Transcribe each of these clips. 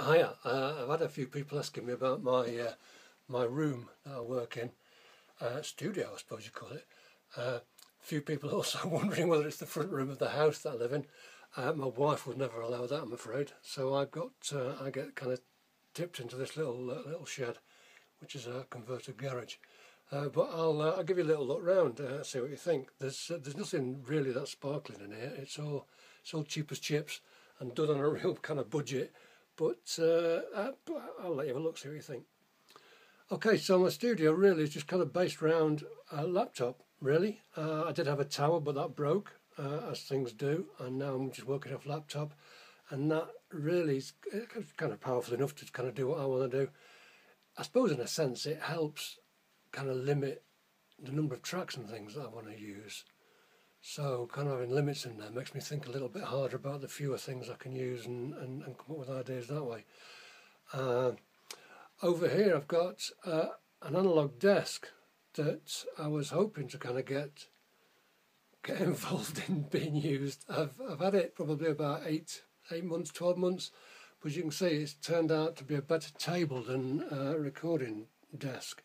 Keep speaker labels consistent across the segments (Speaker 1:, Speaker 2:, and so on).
Speaker 1: Hiya. Uh, I've had a few people asking me about my uh, my room that I work in, uh, studio I suppose you call it. Uh, a few people also wondering whether it's the front room of the house that I live in. Uh, my wife would never allow that, I'm afraid. So I've got uh, I get kind of tipped into this little uh, little shed, which is a converted garage. Uh, but I'll uh, I'll give you a little look round, uh, see what you think. There's uh, there's nothing really that sparkling in here. It's all it's all cheap as chips and done on a real kind of budget. But uh, uh, I'll let you have a look, see what you think. Okay, so my studio really is just kind of based around a laptop. Really, uh, I did have a tower, but that broke, uh, as things do, and now I'm just working off laptop, and that really is kind of powerful enough to kind of do what I want to do. I suppose, in a sense, it helps kind of limit the number of tracks and things that I want to use. So kind of having limits in there makes me think a little bit harder about the fewer things I can use and, and, and come up with ideas that way. Uh, over here I've got uh, an analog desk that I was hoping to kind of get get involved in being used. I've I've had it probably about eight eight months, twelve months, but as you can see, it's turned out to be a better table than a recording desk.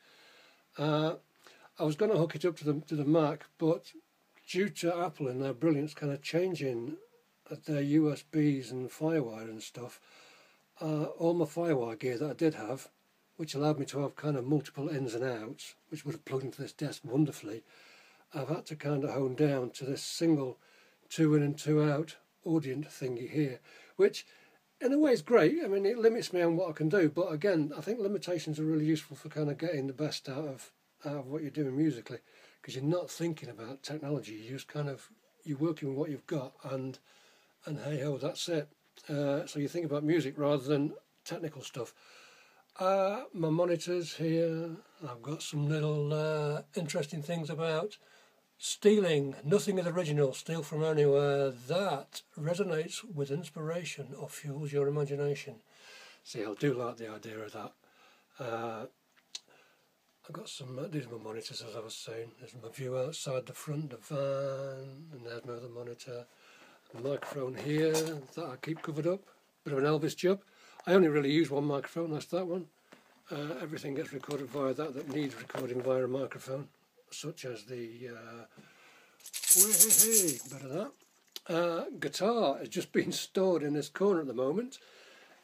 Speaker 1: Uh, I was going to hook it up to the to the Mac, but due to Apple and their brilliance kind of changing their USBs and Firewire and stuff, uh, all my Firewire gear that I did have, which allowed me to have kind of multiple ins and outs, which would have plugged into this desk wonderfully, I've had to kind of hone down to this single two in and two out Audient thingy here, which in a way is great. I mean, it limits me on what I can do, but again, I think limitations are really useful for kind of getting the best out of out of what you're doing musically because you're not thinking about technology. You just kind of you're working with what you've got, and and hey ho, that's it. Uh, so you think about music rather than technical stuff. Uh, my monitors here. I've got some little uh, interesting things about stealing. Nothing is original. Steal from anywhere. That resonates with inspiration or fuels your imagination. See, I do like the idea of that. I've got some, uh, these are my monitors as I was saying, there's my view outside the front, the van, and there's my other monitor. The microphone here that I keep covered up, bit of an Elvis job. I only really use one microphone, that's that one. Uh, everything gets recorded via that that needs recording via a microphone, such as the, uh, bit of that. Uh, guitar has just been stored in this corner at the moment.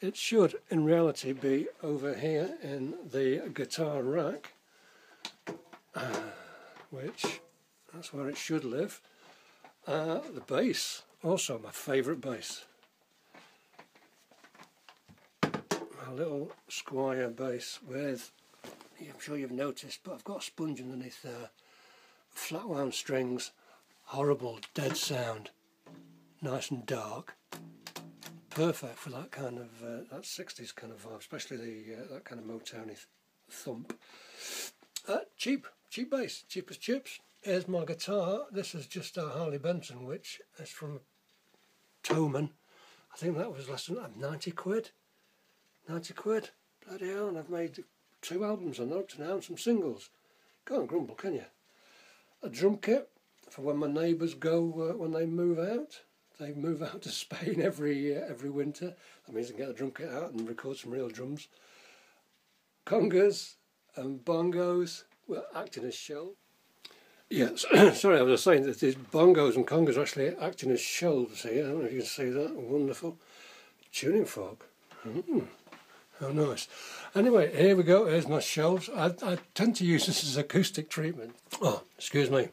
Speaker 1: It should, in reality, be over here in the guitar rack which that's where it should live. Uh, the bass, also my favourite bass. My little Squier bass with, I'm sure you've noticed, but I've got a sponge underneath there. Flat wound strings, horrible dead sound, nice and dark. Perfect for that kind of uh, that 60s kind of vibe, especially the uh, that kind of Motowny thump. Uh, cheap, cheap bass, cheap as chips. Here's my guitar. This is just a Harley Benton, which is from Thomann. I think that was less than 90 quid. 90 quid. Bloody hell, and I've made two albums on that now and some singles. Can't grumble, can you? A drum kit for when my neighbours go, uh, when they move out. They move out to Spain every uh, every winter. That means I can get the drum kit out and record some real drums. Congas and bongos, were acting as shell. Yes, sorry, I was saying that these bongos and congas are actually acting as shelves here. I don't know if you can see that. Wonderful. Tuning fork. Mm, how nice. Anyway, here we go. Here's my shelves. I, I tend to use this as acoustic treatment. Oh, excuse me.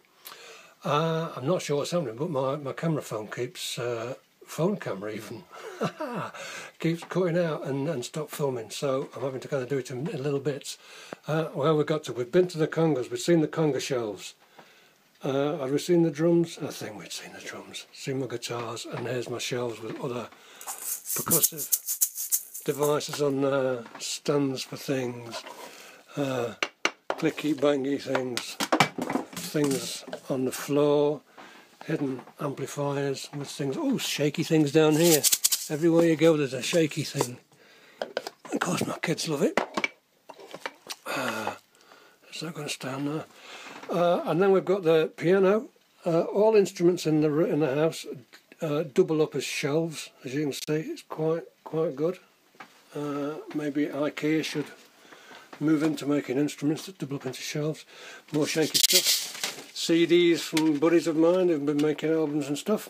Speaker 1: Uh, I'm not sure what's happening, but my, my camera phone keeps uh, phone camera even. Keeps cutting out and, and stop filming so I'm having to kind of do it in, in little bits. Uh, well we've got to we've been to the congas we've seen the conga shelves. Uh, have we seen the drums? I think we'd seen the drums. Seen my guitars and here's my shelves with other percussive devices on there stands for things. Uh, clicky bangy things. Things on the floor hidden amplifiers with things. Oh, shaky things down here. Everywhere you go, there's a shaky thing. Of course, my kids love it. Uh, it's not going to stand there. Uh, and then we've got the piano. Uh, all instruments in the in the house uh, double up as shelves, as you can see. It's quite quite good. Uh, maybe IKEA should move into making instruments that double up into shelves. More shaky stuff. CDs from buddies of mine who've been making albums and stuff.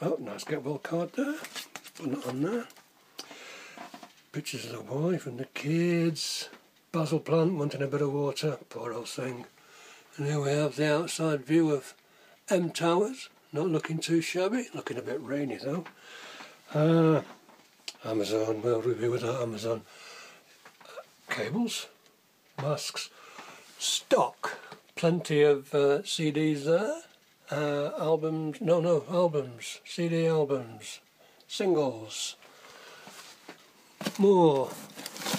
Speaker 1: Oh, nice get well card there. Put it on there. Pictures of the wife and the kids. Basil plant wanting a bit of water. Poor old thing. And here we have the outside view of M Towers. Not looking too shabby. Looking a bit rainy though. Uh, Amazon, we'll review with that Amazon. cables, masks, stock. Plenty of uh, CDs there. Uh, albums, no, no, albums, CD albums, singles, more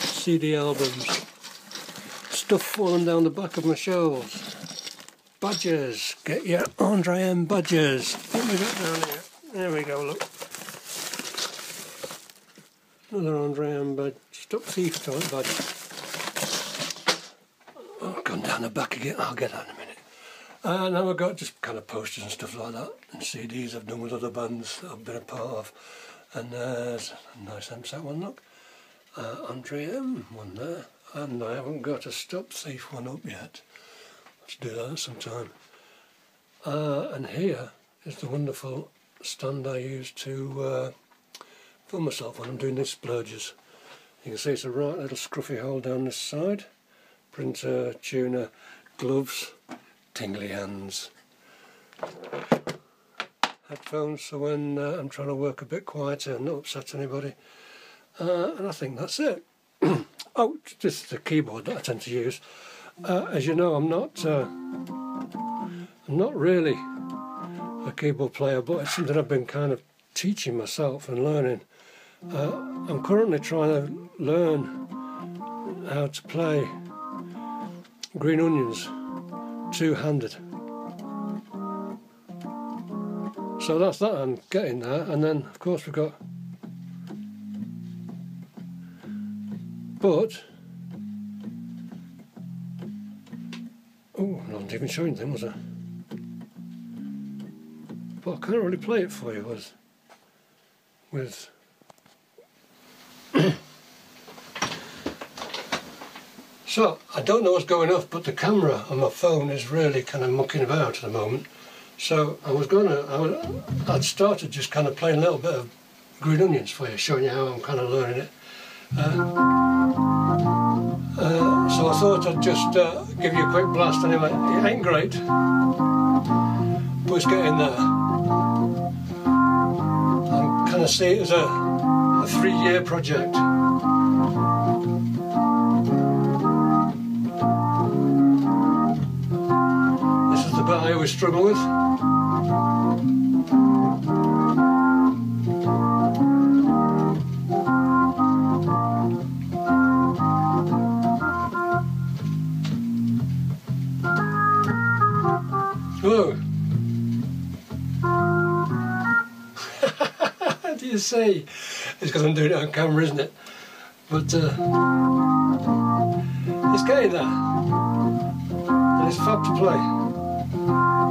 Speaker 1: CD albums, stuff falling down the back of my shelves, badges, get your Andre M badges. What we got down here? There we go, look. Another Andre M badge, stop thief type badge. Down the back again, I'll get that in a minute. And I've got just kind of posters and stuff like that, and CDs I've done with other bands that I've been a part of. And there's a nice MSAT one, look. Uh, Andre M one there. And I haven't got a Stop Thief one up yet. Let's do that sometime. Uh, and here is the wonderful stand I use to uh, film myself when I'm doing these splurges. You can see it's a right little scruffy hole down this side. Printer, tuner, gloves tingly hands. Headphones so when uh, I'm trying to work a bit quieter and not upset anybody. Uh, and I think that's it. oh, this is the keyboard that I tend to use. Uh, as you know, I'm not, uh, I'm not really a keyboard player, but it's something I've been kind of teaching myself and learning. Uh, I'm currently trying to learn how to play Green Onions two-handed. So that's that I'm getting there and then of course we've got but oh I wasn't even showing them was I? But I can't really play it for you with with So I don't know what's going off, but the camera on my phone is really kind of mucking about at the moment. So I was I would, I'd started just kind of playing a little bit of green onions for you, showing you how I'm kind of learning it. Uh, uh, so I thought I'd just uh, give you a quick blast anyway. It ain't great, but it's getting there. I kind of see it as a, a three-year project. Always struggle with. Oh. do you see? It's because I'm doing it on camera, isn't it? But uh, it's getting there. And it's fab to play.